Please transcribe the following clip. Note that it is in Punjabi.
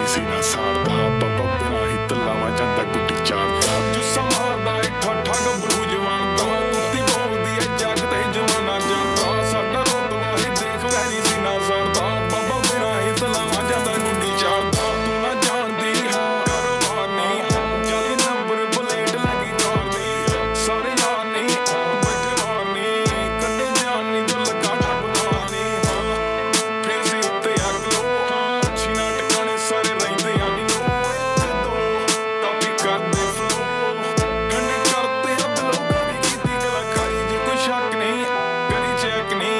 ਨਹੀਂ ਸੀ ਨਾ ਸਾਰਦਾ ਬੱਬਾ ਬਿਨਾ ਹੀ ਤਲਾਵਾ ਜਾਂਦਾ ਗੁੱਡੀ ਚਾਰਦਾ ਜੁੱਸਾ ਮਾਰਦਾ ਏ ਠੱਠਾ ਗੱਭਰੂ ਜਵਾਨ ਦਾ। ਕੁੱਤੀ ਬੋਲਦੀ ਏ ਜੱਗ ਤੇ ਜਵਾਨਾ ਜਾਂਦਾ। ਸਾਡਾ ਰੋਤਵਾ ਹੀ ਦੇਖ ਵੈਰੀ ਸੀ ਨਾ checking in.